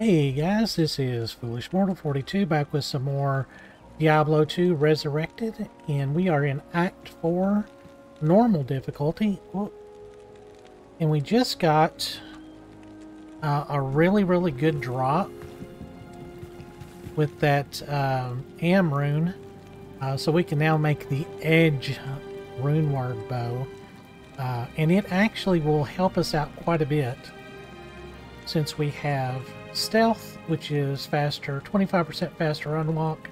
Hey guys, this is Foolish Mortal 42 back with some more Diablo 2 Resurrected, and we are in Act 4, normal difficulty. And we just got uh, a really, really good drop with that um, Amn rune, uh, so we can now make the Edge rune word bow, uh, and it actually will help us out quite a bit since we have Stealth, which is faster, 25% faster unlock,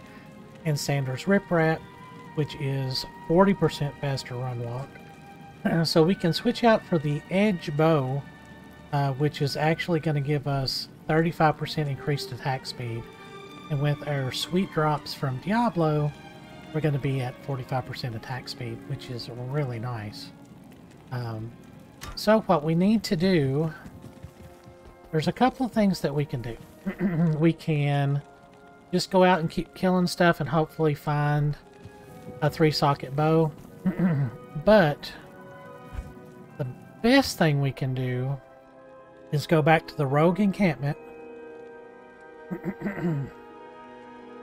and Sander's Riprap, which is 40% faster run unlock so we can switch out for the Edge Bow, uh, which is actually going to give us 35% increased attack speed. And with our sweet drops from Diablo, we're going to be at 45% attack speed, which is really nice. Um, so what we need to do there's a couple of things that we can do. we can just go out and keep killing stuff and hopefully find a three socket bow. but the best thing we can do is go back to the rogue encampment.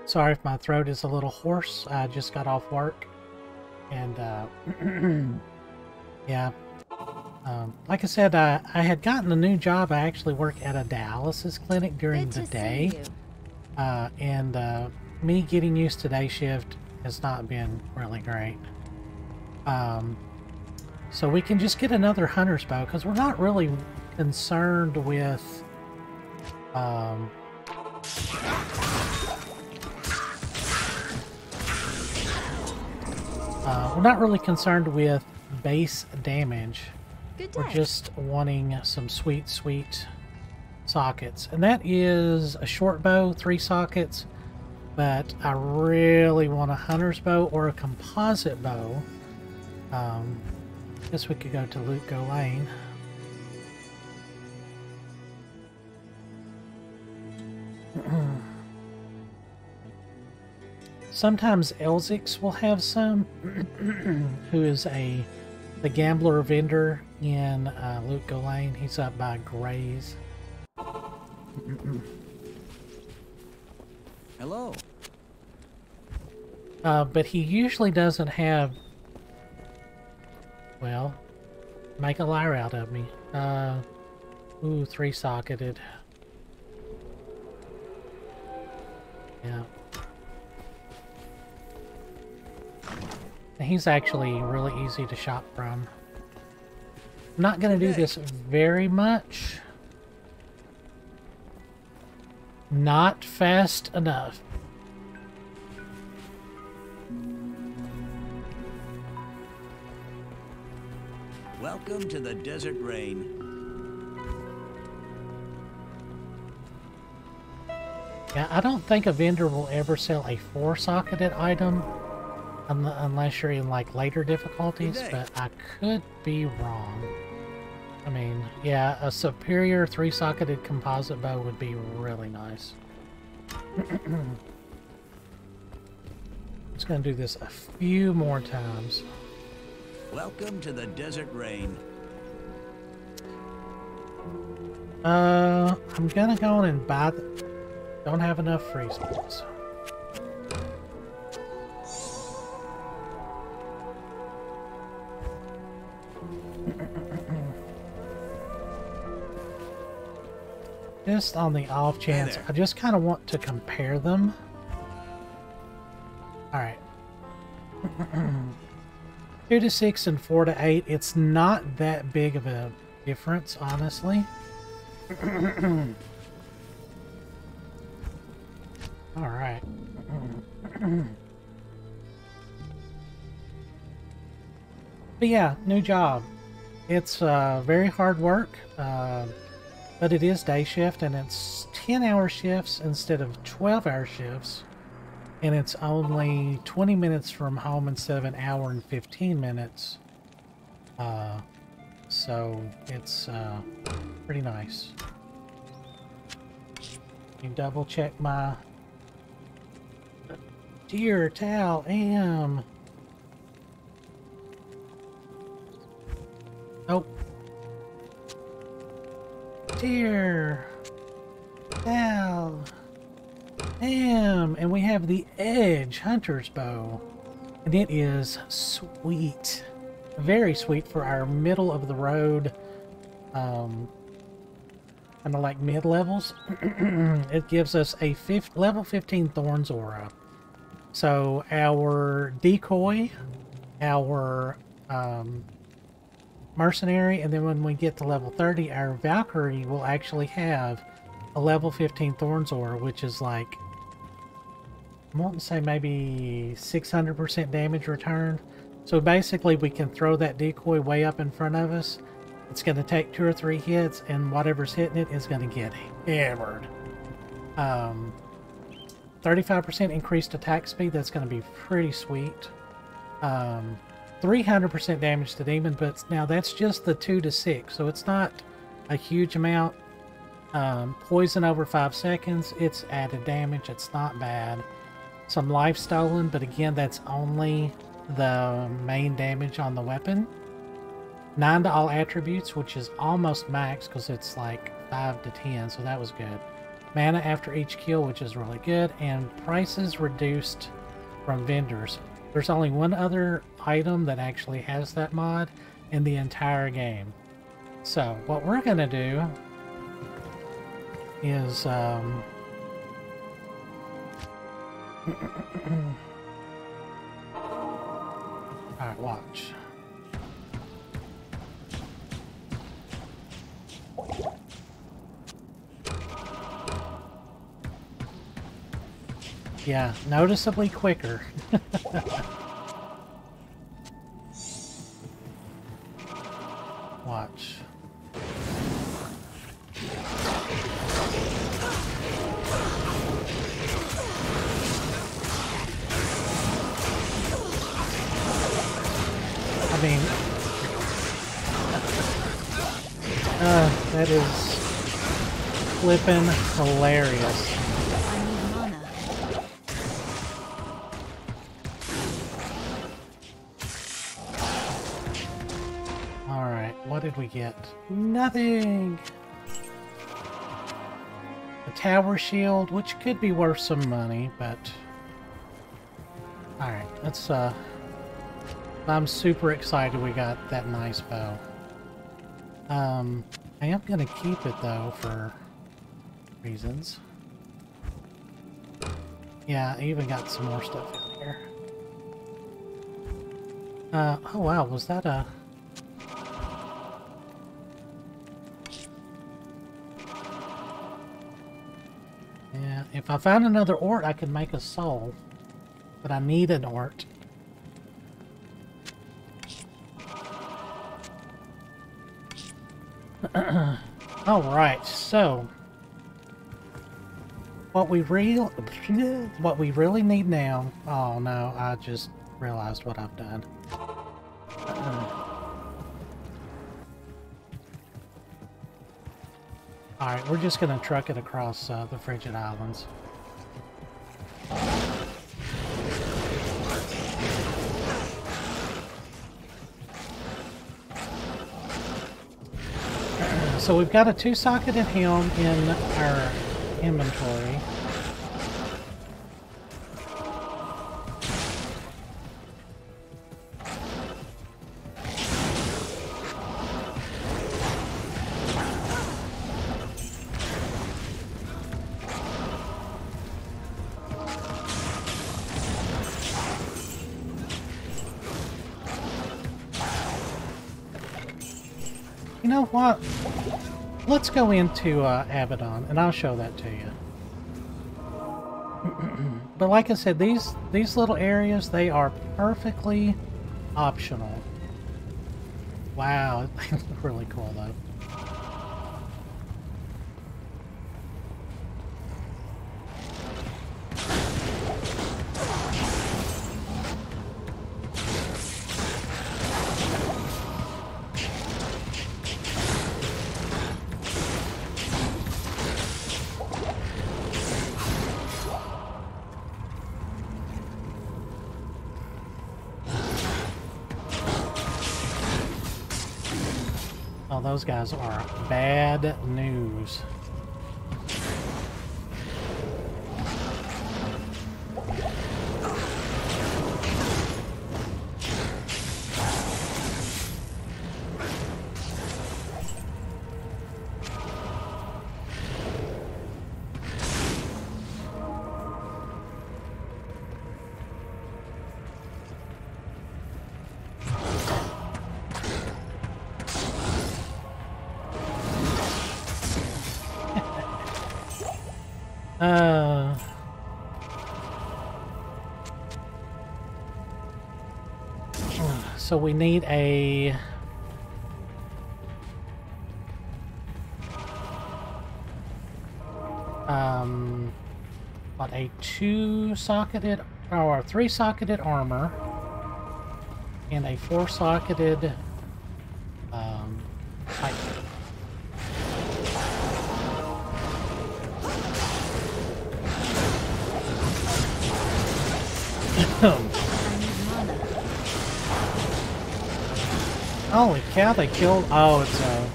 Sorry if my throat is a little hoarse. I just got off work. And, uh, yeah, um, like I said, I, I had gotten a new job. I actually work at a dialysis clinic during the day. Uh, and uh, me getting used to day shift has not been really great. Um, so we can just get another hunter's bow because we're not really concerned with um, uh, we're not really concerned with base damage we're just wanting some sweet, sweet sockets. And that is a short bow, three sockets. But I really want a hunter's bow or a composite bow. Um, I guess we could go to Lut Gholein. Sometimes Elzix will have some, who is a the gambler vendor in uh, Gholein. He's up by Greiz. Hello. Uh, but he usually doesn't have... Well, make a liar out of me. Uh, ooh, three-socketed. Yeah. He's actually really easy to shop from. I'm not going to do this very much. Not fast enough. Welcome to the Desert Rain. Yeah, I don't think a vendor will ever sell a four-socketed item unless you're in like later difficulties, but I could be wrong. I mean, yeah, a superior three-socketed composite bow would be really nice. Just gonna do this a few more times. Welcome to the Desert Rain. Uh, I'm gonna go on and buy the... Don't have enough freeze points. Just on the off chance, I just kind of want to compare them. Alright. 2 to 6 and 4 to 8, it's not that big of a difference, honestly. Alright. but yeah, new job. It's uh, very hard work. Uh, but it is day shift and it's 10 hour shifts instead of 12 hour shifts. And it's only 20 minutes from home instead of an hour and 15 minutes. Uh, so it's uh, pretty nice. You double check my Tir Tal Amn. Here. Ow. Damn, and we have the Edge Hunter's Bow. And it is sweet. Very sweet for our middle of the road, um, kind of like mid levels. it gives us a fifth, level 15 Thorns Aura. So our decoy, our um, mercenary, and then when we get to level 30, our Valkyrie will actually have a level 15 Thorns Aura, which is like, I want to say maybe 600% damage return. So basically we can throw that decoy way up in front of us. It's going to take two or three hits, and whatever's hitting it is going to get hammered. Um, 35% increased attack speed, that's going to be pretty sweet. Um, 300% damage to demon, but now that's just the 2 to 6, so it's not a huge amount. Um, poison over 5 seconds, it's added damage, it's not bad. Some life stolen, but again, that's only the main damage on the weapon. 9 to all attributes, which is almost max because it's like 5 to 10, so that was good. Mana after each kill, which is really good, and prices reduced from vendors. There's only one other item that actually has that mod in the entire game. So, what we're going to do is... Um, Alright, watch. Yeah, noticeably quicker. Watch. I mean, uh, that is flippin' hilarious. Get? Nothing! A tower shield, which could be worth some money, but... Alright, let's, uh... I'm super excited we got that nice bow. Um, I am gonna keep it, though, for reasons. Yeah, I even got some more stuff out here. Uh, oh wow, was that a... If I found another ort, I could make a soul. But I need an ort. Alright, so... What we real what we really need now... Oh no, I just realized what I've done. Alright, we're just going to truck it across uh, the Frigid Highlands. So we've got a two-socketed helm in our inventory. Go into uh, Abaddon, and I'll show that to you. but like I said, these these little areas, they are perfectly optional. Wow, they look really cool though. Those guys are bad news. So we need a... Um, what, a two-socketed, or three-socketed armor, and a four-socketed, um, pipe. Holy cow, they killed... Oh, it's uh, a...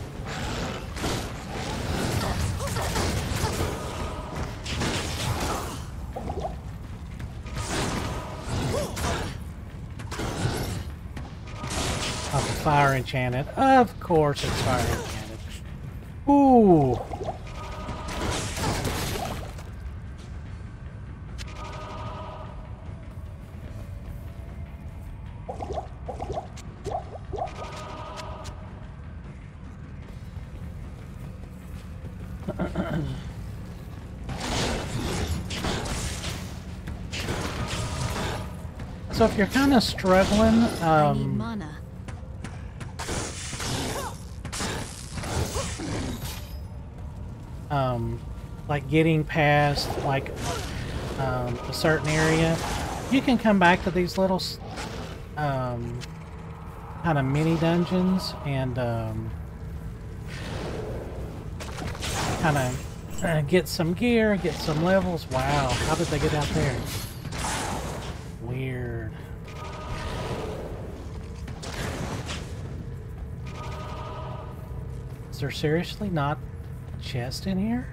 Oh, fire enchanted. Of course it's fire enchanted. Ooh. So if you're kind of struggling, um, um, like getting past like um, a certain area, you can come back to these little um, kind of mini dungeons and um, kind of uh, get some gear, get some levels. Wow, how did they get out there? Is there seriously not a chest in here?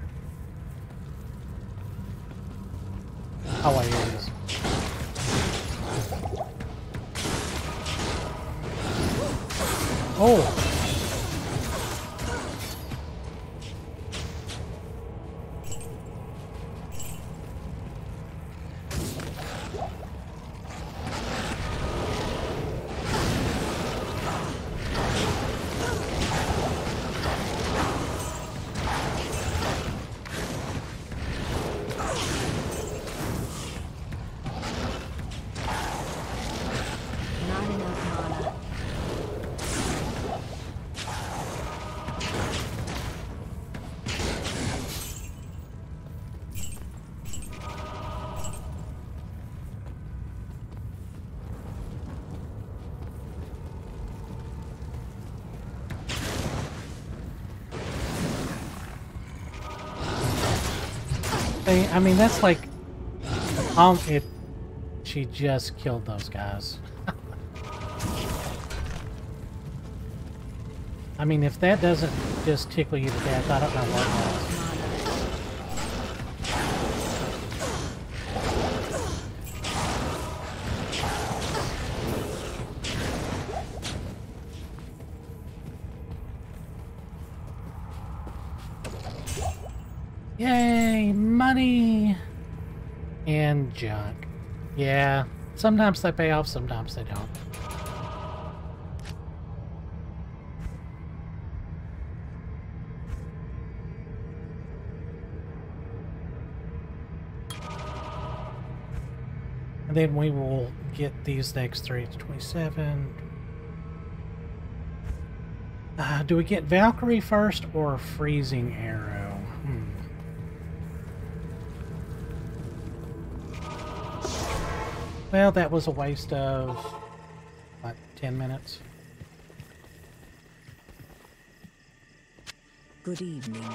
Oh, wait, here it is. Oh! They, I mean, that's like, um, it. She just killed those guys. I mean, if that doesn't just tickle you to death, I don't know what does. Sometimes they pay off, sometimes they don't. And then we will get these next three. It's 27. Uh, do we get Valkyrie first or Freezing Arrow? Well, that was a waste of, what, 10 minutes? Good evening.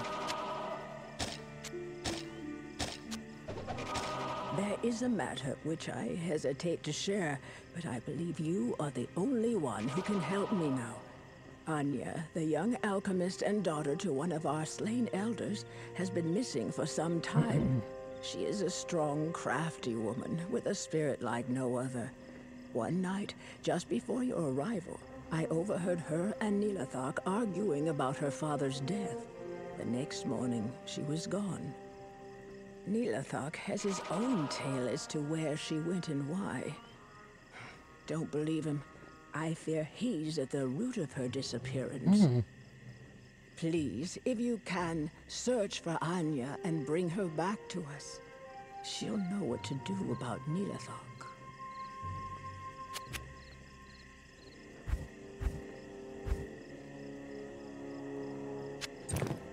There is a matter which I hesitate to share, but I believe you are the only one who can help me now. Anya, the young alchemist and daughter to one of our slain elders, has been missing for some time. she is a strong, crafty woman with a spirit like no other. One night, just before your arrival, I overheard her and Nihlathak arguing about her father's death. The next morning, she was gone. Nihlathak has his own tale as to where she went and why. Don't believe him. I fear he's at the root of her disappearance. Mm-hmm. Please, if you can, search for Anya and bring her back to us. She'll know what to do about Nihlathak. In the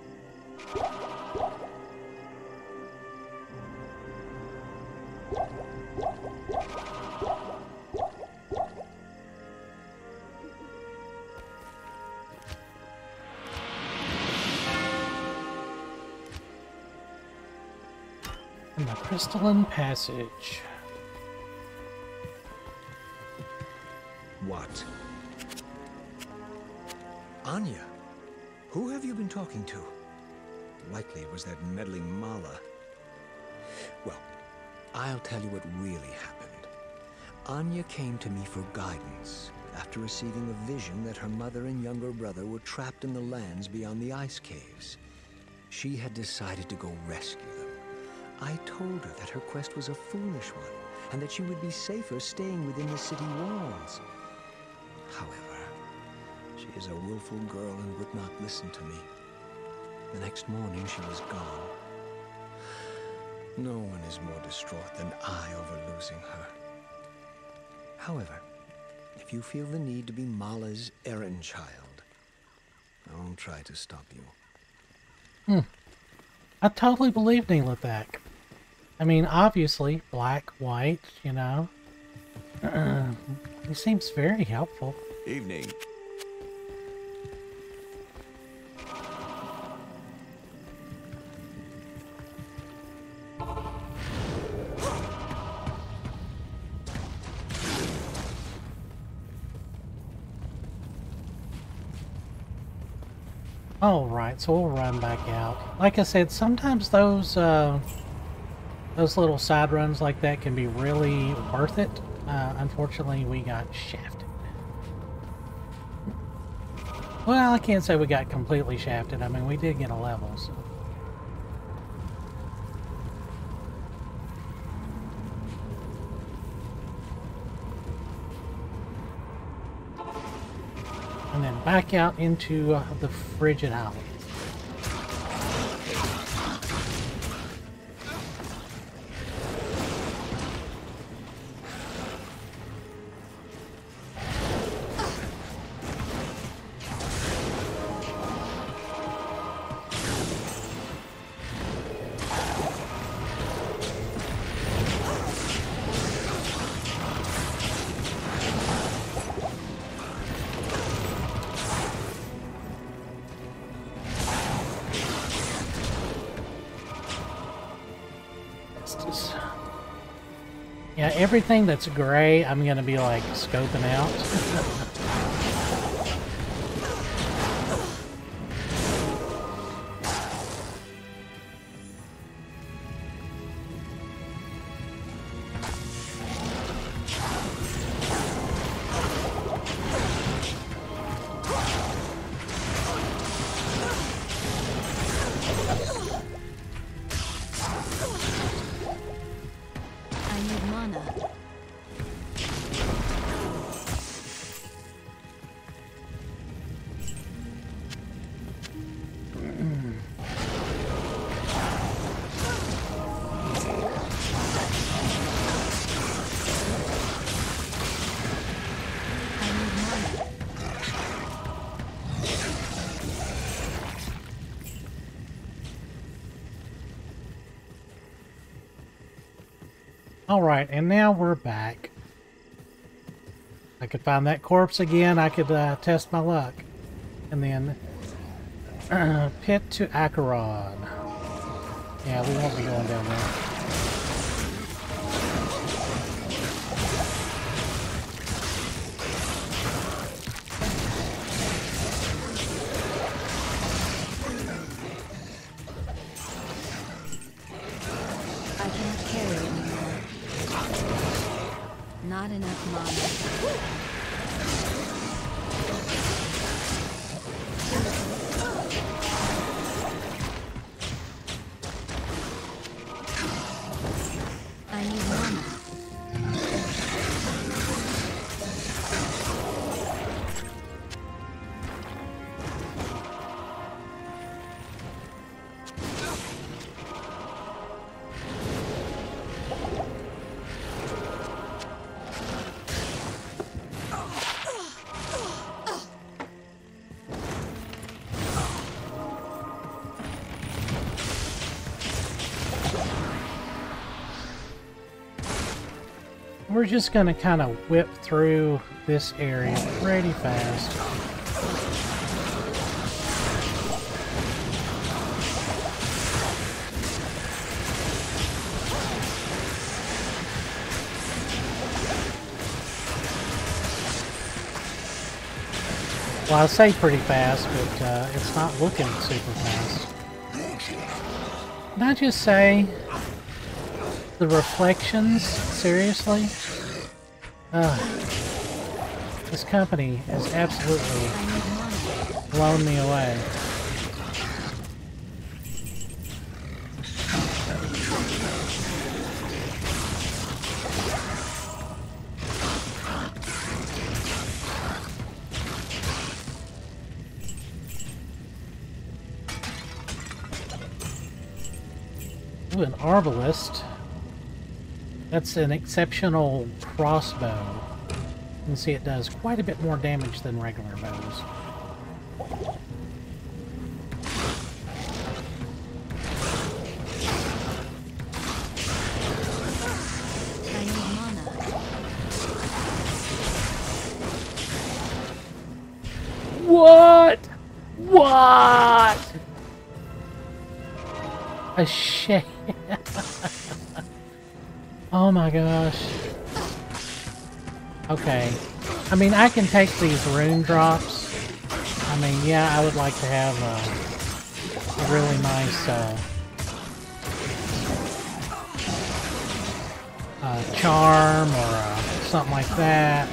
crystalline passage. What? Anya? Who have you been talking to? Likely it was that meddling Malah. Well, I'll tell you what really happened. Anya came to me for guidance after receiving a vision that her mother and younger brother were trapped in the lands beyond the ice caves. She had decided to go rescue. I told her that her quest was a foolish one, and that she would be safer staying within the city walls. However, she is a willful girl and would not listen to me. The next morning she was gone. No one is more distraught than I over losing her. However, if you feel the need to be Malah's errand child, I won't try to stop you. Hmm. I totally believe Nihlathak. I mean, obviously, black, white, you know. he seems very helpful. Evening. Alright, so we'll run back out. Like I said, sometimes those uh, those little side runs like that can be really worth it. Uh, unfortunately, we got shafted. Well, I can't say we got completely shafted. I mean, we did get a level, so. And then back out into uh, the frigid highland. Everything that's gray, I'm gonna be like scoping out. Alright, and now we're back. I could find that corpse again, I could uh, test my luck. And then, uh, pit to Acheron. Yeah, we won't be going down there. We're just gonna kind of whip through this area pretty fast. Well, I say pretty fast, but uh, it's not looking super fast. Can I just say, the reflections, seriously? Ugh. This company has absolutely blown me away. Ooh, an arbalest. That's an exceptional crossbow. You can see it does quite a bit more damage than regular bows. What? What? A shame. Oh my gosh. Okay. I mean, I can take these rune drops. I mean, yeah, I would like to have a, a really nice uh, uh, charm or uh, something like that.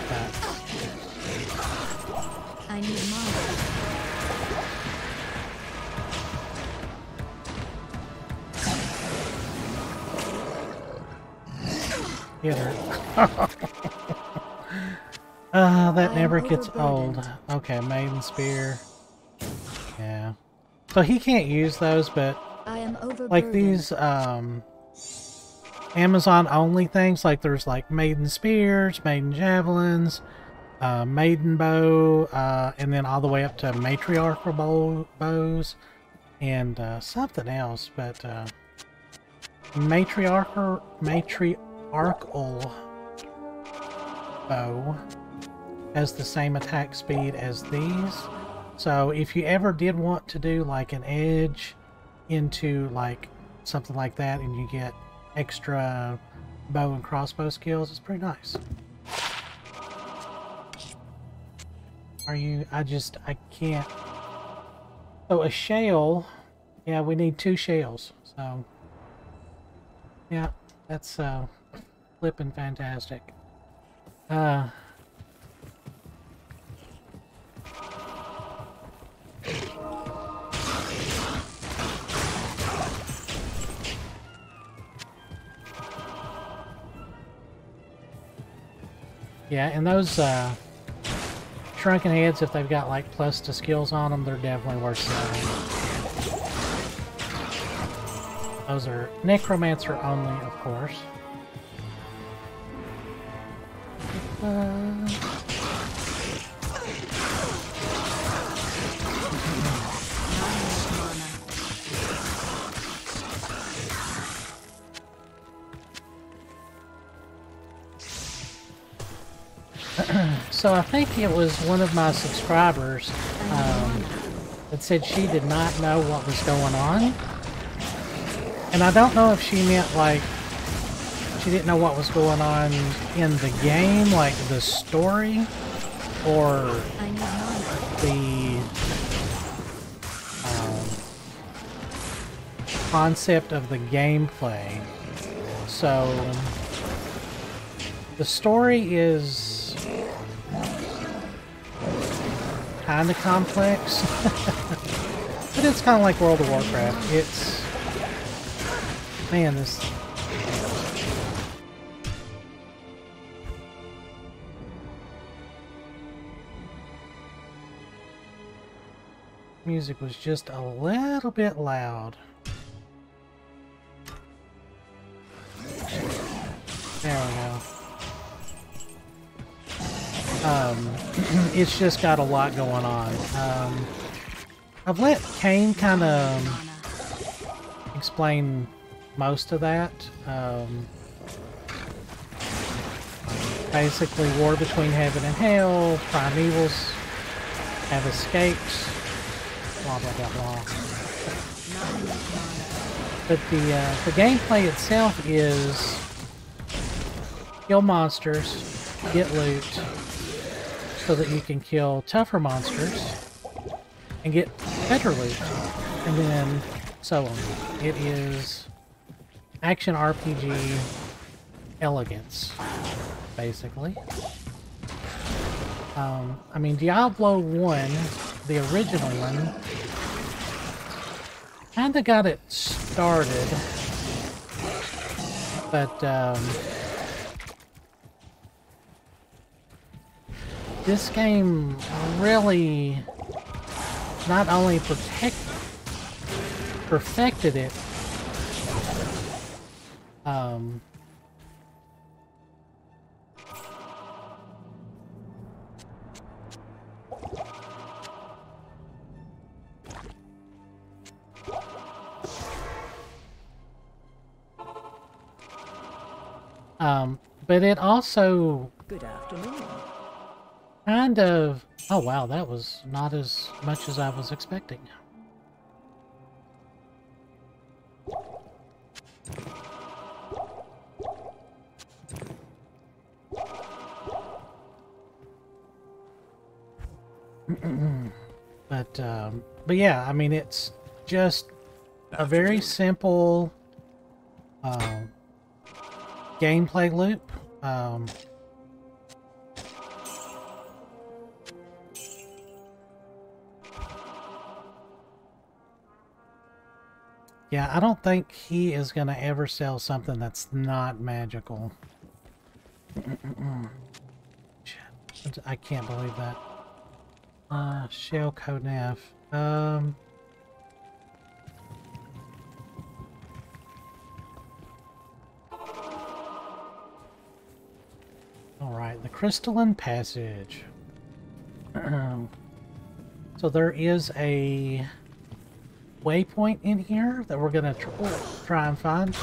Ah, that I never gets old. Okay, Maiden Spear. Yeah. So he can't use those, but I am like these um Amazon only things, like there's like Maiden Spears, Maiden Javelins, uh, Maiden Bow, uh, and then all the way up to Matriarchal bow, bows, and uh, something else, but uh, Matriarchal, Matriarchal bow has the same attack speed as these. So if you ever did want to do like an edge into like something like that and you get extra bow and crossbow skills, it's pretty nice. Are you, I just, I can't. So a Shael, yeah, we need two Shaels. So yeah, that's uh, flipping fantastic. Uh, Yeah, and those uh, shrunken heads, if they've got like plus to skills on them, they're definitely worth selling. Those are necromancer only, of course. so I think it was one of my subscribers um, that said she did not know what was going on. And I don't know if she meant like she didn't know what was going on in the game, like the story, or the um, concept of the gameplay. So the story is kind of complex, but it's kind of like World of Warcraft. It's man, this music was just a little bit loud. There we go. Um, it's just got a lot going on. Um, I've let Cain kind of explain most of that. Um, basically war between heaven and hell, prime evils have escaped, blah blah blah blah. But the uh, the gameplay itself is kill monsters, get loot, so that you can kill tougher monsters and get better loot, and then so on. It is action RPG elegance, basically. Um, I mean, Diablo 1, the original one, kinda got it started, but um, this game really not only protect perfected it, um, um, but it also Good afternoon. kind of oh wow that was not as much as i was expecting but um but yeah i mean it's just a very simple um gameplay loop um Yeah, I don't think he is going to ever sell something that's not magical. I can't believe that. Uh, Shell Codev. Um... Alright, the Crystalline Passage. so there is a waypoint in here that we're gonna tr try and find.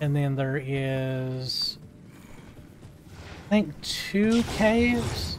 And then there is, I think, two caves.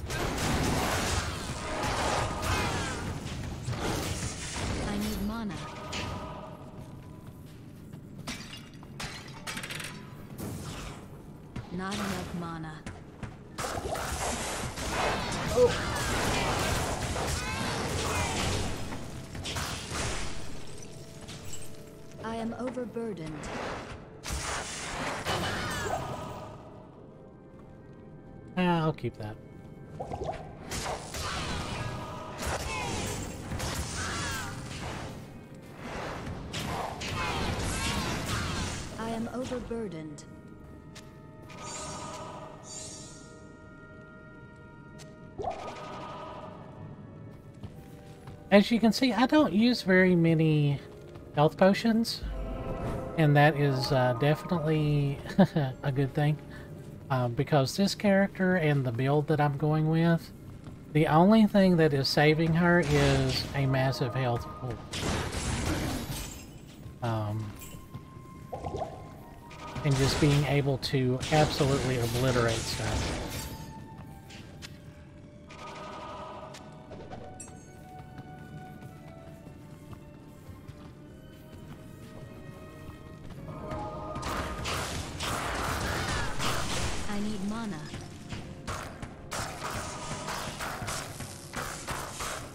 As you can see, I don't use very many health potions, and that is uh, definitely a good thing. Uh, because this character and the build that I'm going with, the only thing that is saving her is a massive health pool. Um, and just being able to absolutely obliterate stuff.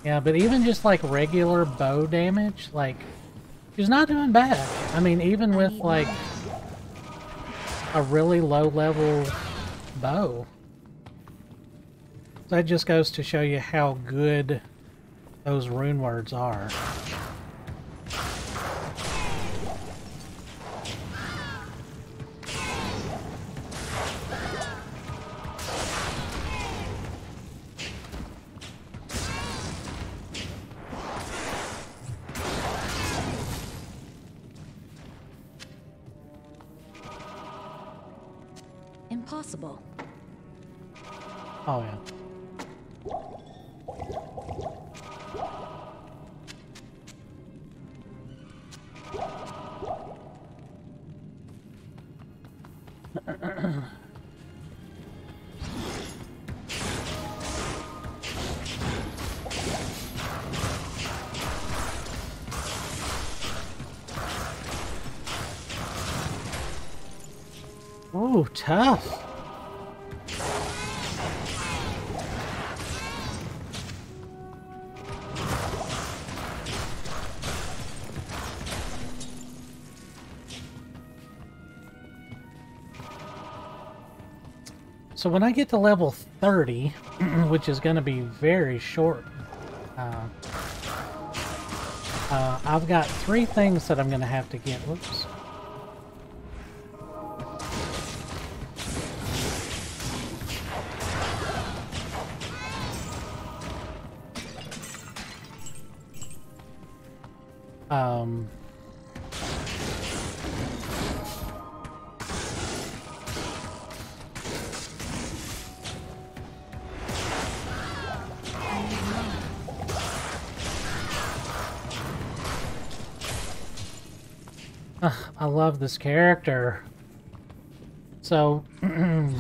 Yeah, but even just like regular bow damage, like she's not doing bad. I mean, even with like a really low level bow. That just goes to show you how good those rune words are. So when I get to level 30, which is going to be very short, uh, uh, I've got three things that I'm going to have to get. Whoops. Love this character. So,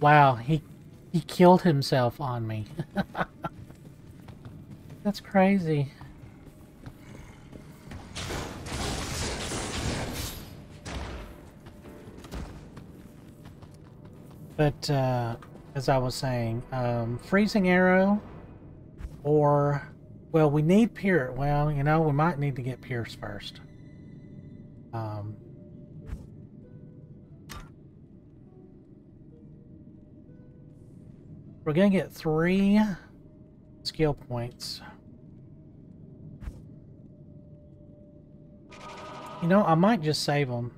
wow, he he killed himself on me. That's crazy. But uh, as I was saying, um, freezing arrow or well, we need Pierce. Well, you know, we might need to get Pierce first. Um, we're gonna get three skill points. You know, I might just save them.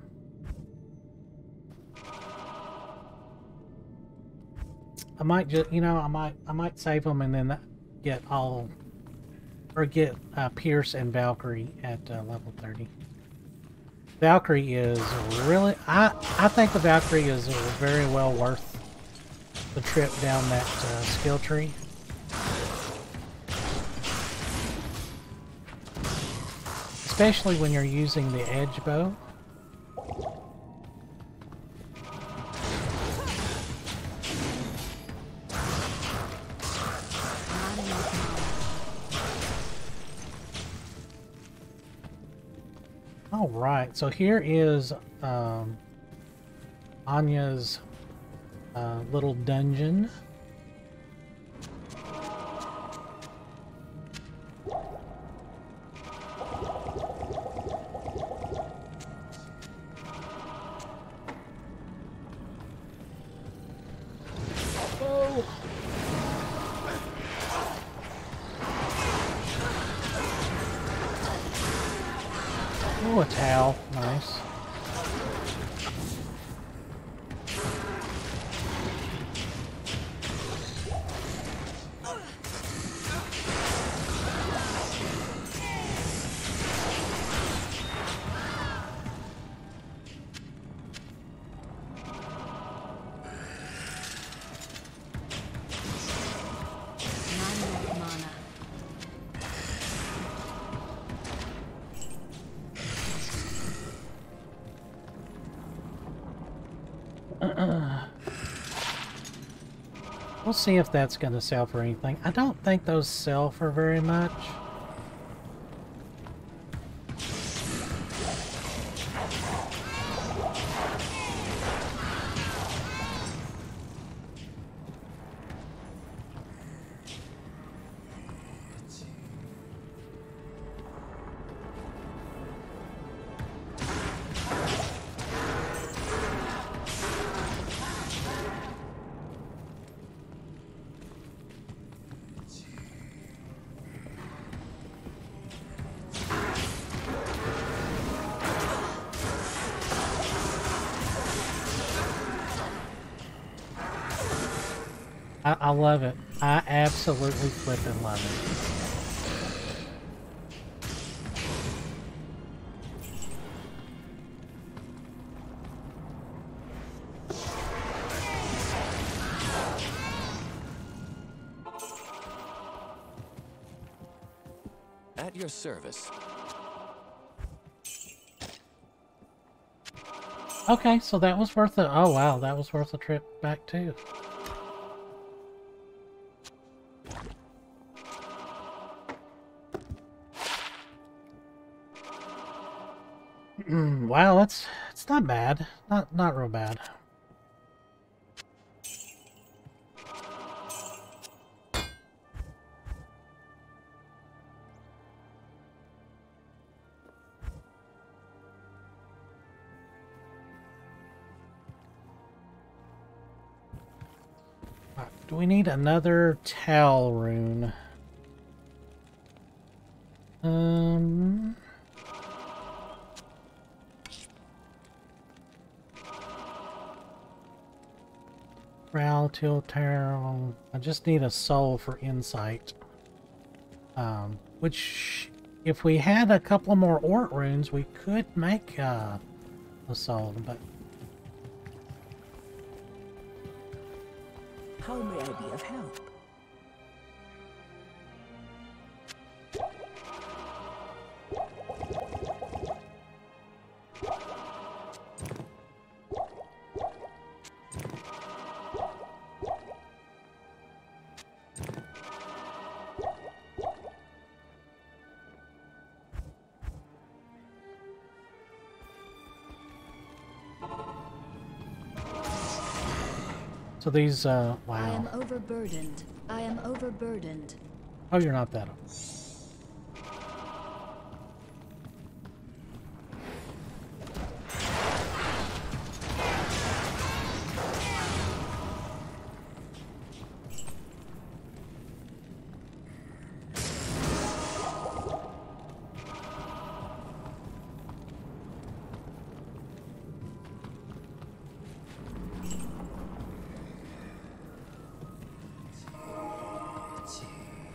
I might just, you know, I might, I might save them and then get all or get uh, Pierce and Valkyrie at uh, level 30. Valkyrie is really, I, I think the Valkyrie is very well worth the trip down that uh, skill tree. Especially when you're using the edge bow. Right, so here is um, Anya's uh, little dungeon. We'll see if that's going to sell for anything. I don't think those sell for very much. Absolutely flipping love it. At your service. Okay, so that was worth it. Oh wow, that was worth a trip back too. Wow, that's It's not bad. Not not real bad. Right, Do we need another Tal rune? Um. Growl, till tarot. I just need a soul for insight. Um, which, if we had a couple more Ort runes, we could make uh, a soul, but How may I be of help? So these, uh, I am overburdened. I am overburdened. Oh, you're not that.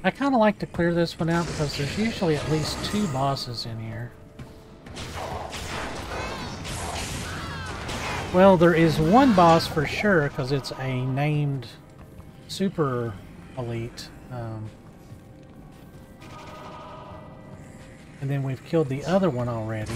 I kind of like to clear this one out because there's usually at least two bosses in here. Well, there is one boss for sure because it's a named super elite. Um, and then we've killed the other one already.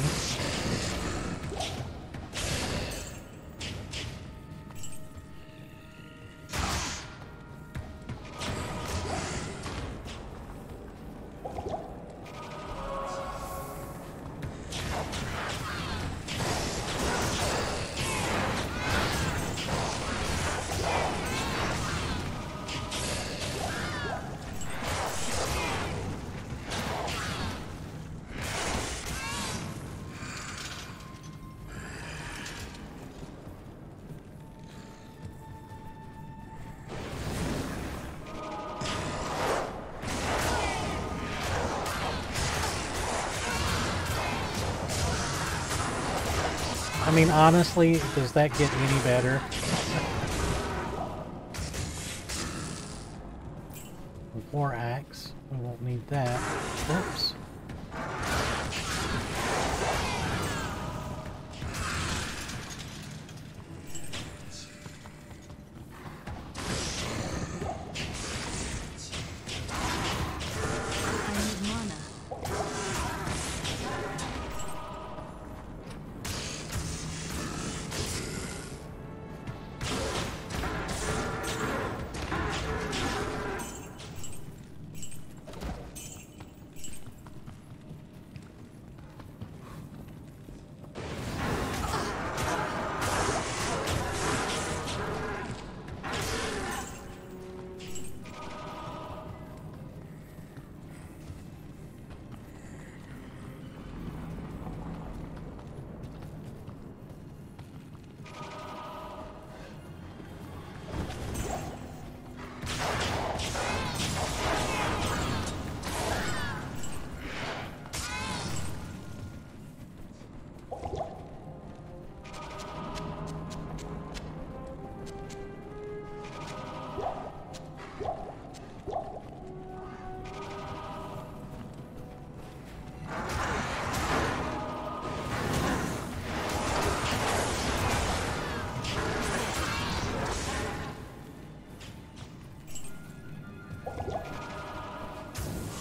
Honestly, does that get any better? War axe. We won't need that. Whoops.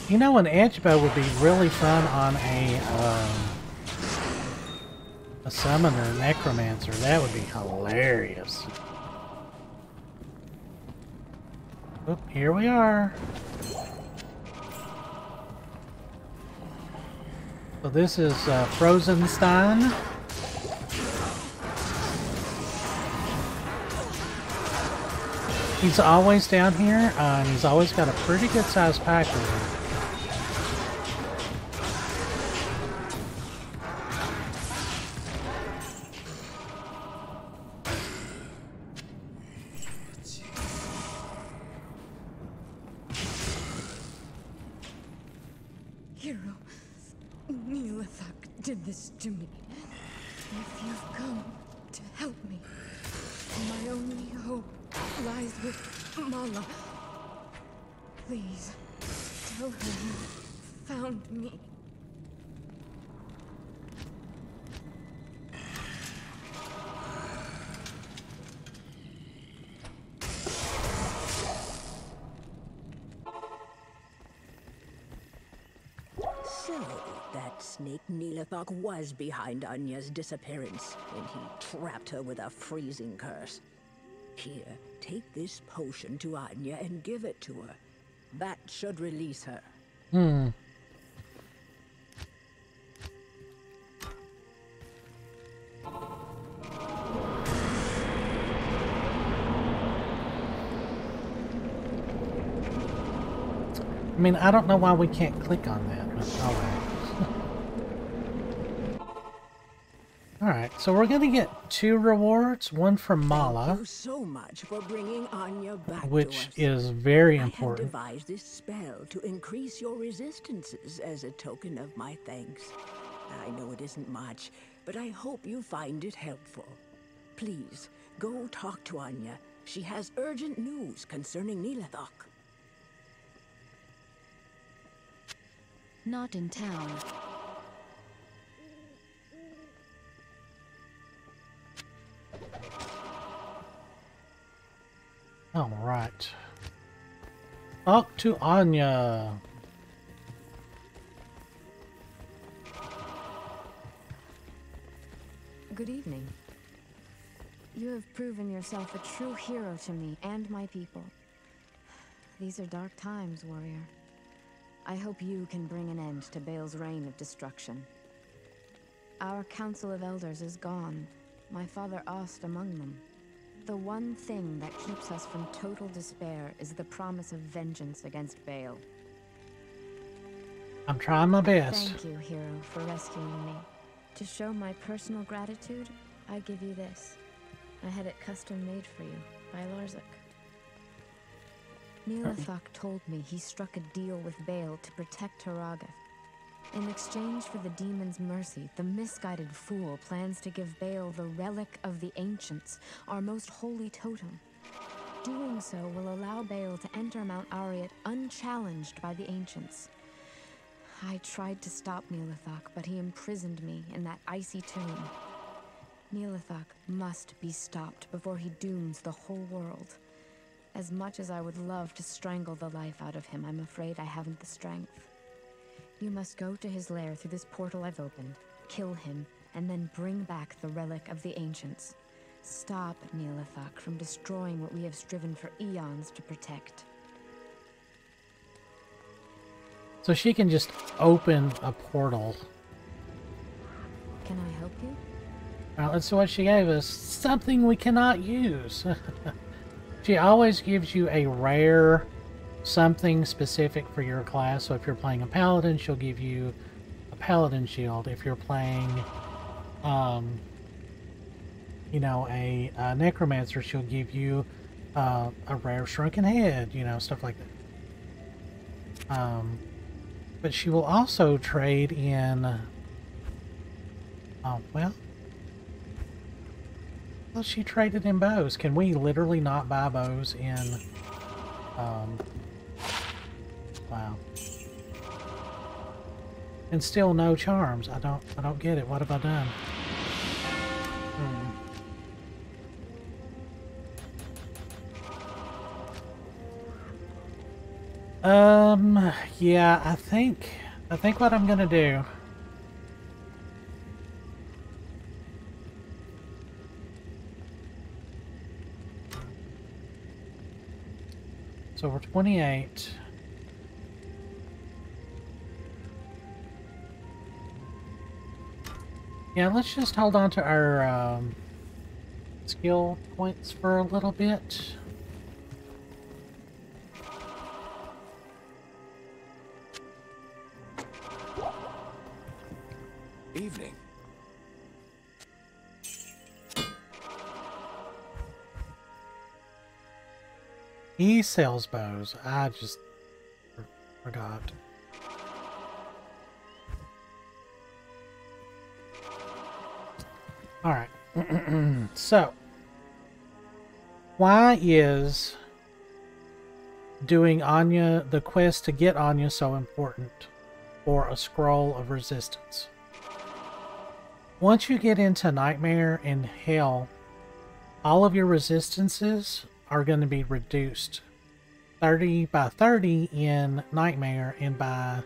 You know, an Angibo would be really fun on a, um, a Summoner Necromancer. That would be hilarious. Oop, here we are. So this is uh, Frozenstein. He's always down here, uh, and he's always got a pretty good sized pack him. Was behind Anya's disappearance, and he trapped her with a freezing curse. Here, take this potion to Anya and give it to her. That should release her. Hmm. I mean, I don't know why we can't click on that, but alright. Alright, so we're gonna get two rewards, one from Malah, Thank you so much for bringing Anya back which to us. is very I have important. devised this spell to increase your resistances as a token of my thanks. I know it isn't much, but I hope you find it helpful. Please, go talk to Anya. She has urgent news concerning Nihlathak. Not in town. Alright. Talk to Anya. Good evening. You have proven yourself a true hero to me and my people. These are dark times, warrior. I hope you can bring an end to Baal's reign of destruction. Our Council of Elders is gone, my father Aust among them. The one thing that keeps us from total despair is the promise of vengeance against Baal. I'm trying my best. Thank you, hero, for rescuing me. To show my personal gratitude, I give you this. I had it custom made for you by Larzuk. Nihlathak told me he struck a deal with Baal to protect Harrogath. In exchange for the demon's mercy, the misguided fool plans to give Baal the relic of the ancients, our most holy totem. Doing so will allow Baal to enter Mount Arreat unchallenged by the ancients. I tried to stop Nihlathak, but he imprisoned me in that icy tomb. Nihlathak must be stopped before he dooms the whole world. As much as I would love to strangle the life out of him, I'm afraid I haven't the strength. You must go to his lair through this portal I've opened, kill him, and then bring back the relic of the ancients. Stop Nihlathak from destroying what we have striven for eons to protect. So she can just open a portal. Can I help you? Alright, let's see what she gave us. Something we cannot use. she always gives you a rare something specific for your class. So if you're playing a paladin, she'll give you a paladin shield. If you're playing, um, you know, a, a necromancer, she'll give you uh, a rare shrunken head. You know, stuff like that. Um, but she will also trade in. Oh well. Well, she traded in bows. Can we literally not buy bows in? Um, wow. And still no charms. I don't. I don't get it. What have I done? Hmm. Um, yeah, I think, I think what I'm gonna do. So we're 28. Yeah, let's just hold on to our um, skill points for a little bit. Evening. He sells bows. I just forgot. Alright. so, why is doing Anya, the quest to get Anya, so important for a scroll of resistance? Once you get into Nightmare and Hell, all of your resistances are going to be reduced 30 by 30 in Nightmare and by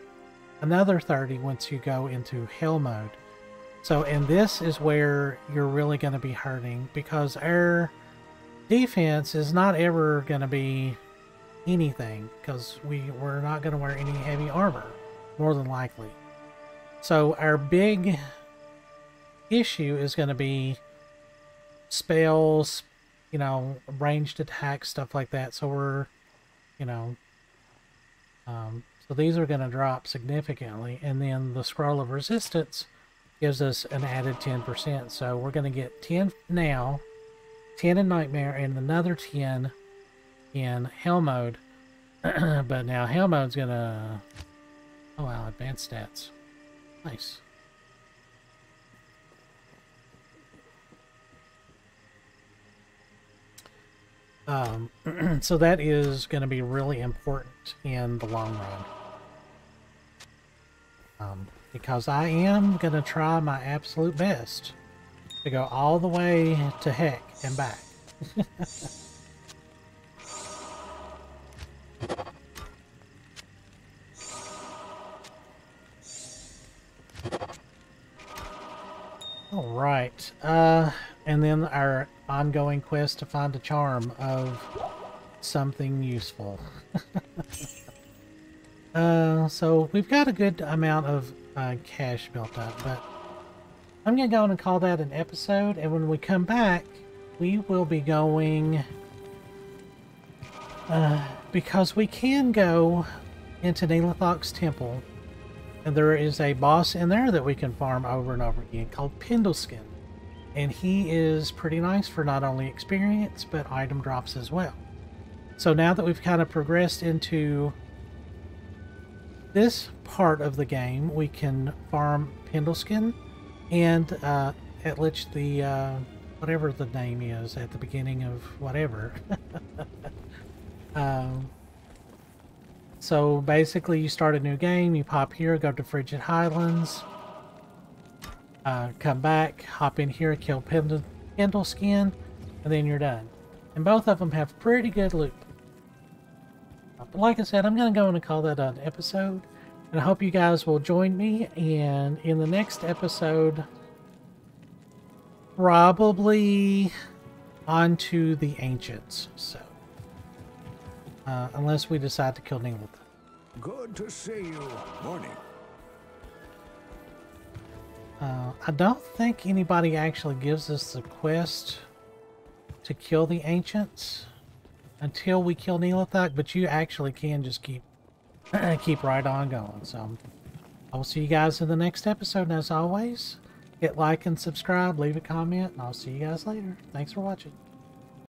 another 30 once you go into Hell mode. So, and this is where you're really going to be hurting because our defense is not ever going to be anything because we, we're not going to wear any heavy armor, more than likely. So, our big issue is going to be spells, you know, ranged attacks, stuff like that. So, we're, you know, um, so these are going to drop significantly. And then the Scroll of Resistance gives us an added 10%. So we're going to get 10 now, 10 in Nightmare, and another 10 in Hell Mode. but now Hell Mode's going to... Oh wow, advanced stats. Nice. Um, so that is going to be really important in the long run. Um, because I am going to try my absolute best to go all the way to heck and back. all right. Uh, and then our ongoing quest to find a charm of something useful. uh, so we've got a good amount of uh, cash built up, but I'm going to go and call that an episode, and when we come back, we will be going... Uh, because we can go into Nihlathak's temple, and there is a boss in there that we can farm over and over again called Pindleskin. And he is pretty nice for not only experience, but item drops as well. So now that we've kind of progressed into this part of the game, we can farm Pindleskin and uh, at which the, uh, whatever the name is at the beginning of whatever. um, so basically you start a new game, you pop here, go to Frigid Highlands, uh, come back, hop in here, kill Pindle, Pindleskin, and then you're done. And both of them have pretty good loot. Like I said, I'm going to go and call that an episode. And I hope you guys will join me. And in the next episode, probably onto the Ancients. So, uh, unless we decide to kill Nihlathak. Good to see you. Morning. Uh, I don't think anybody actually gives us the quest to kill the Ancients until we kill Nihlathak, but you actually can just keep keep right on going. So I will see you guys in the next episode. And as always, hit like and subscribe, leave a comment, and I'll see you guys later. Thanks for watching.